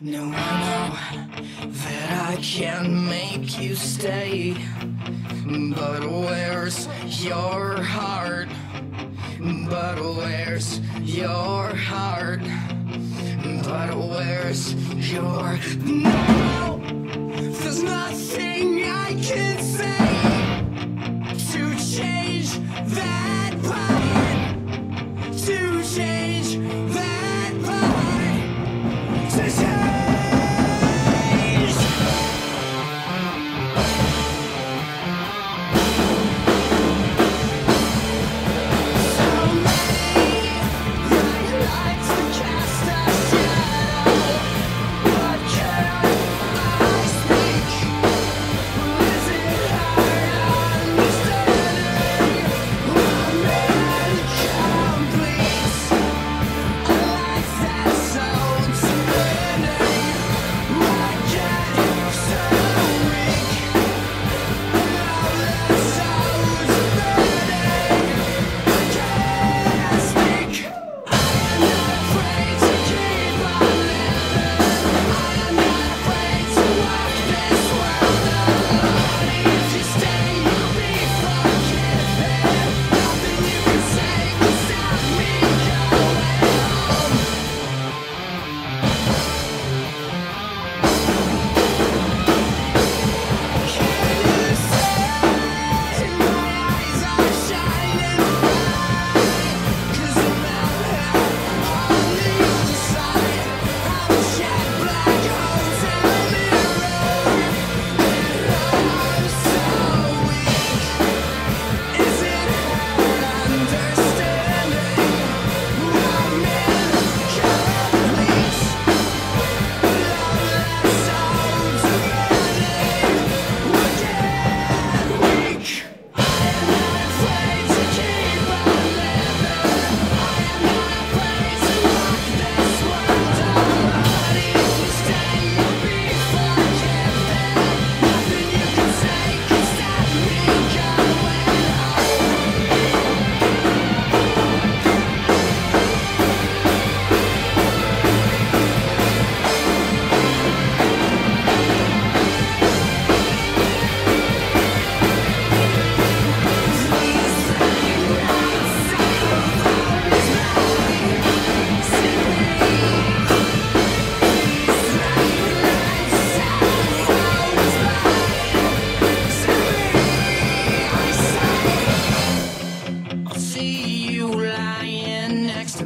No, I know that I can't make you stay. But where's your heart? But where's your heart? But where's your. No!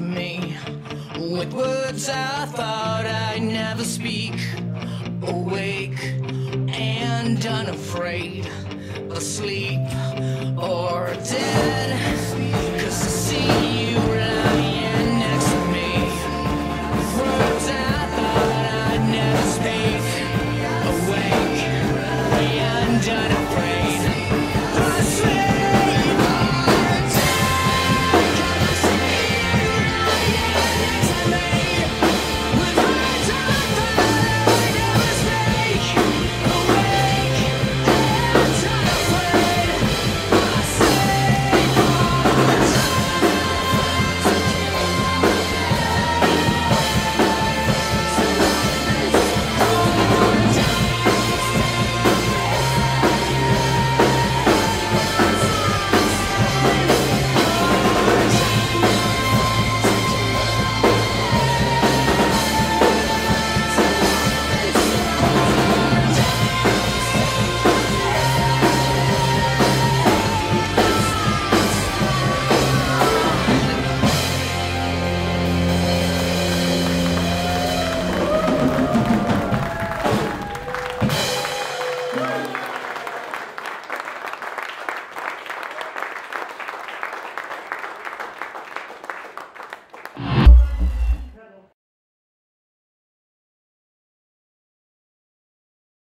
me with words I thought I'd never speak. Awake and unafraid, asleep or dead.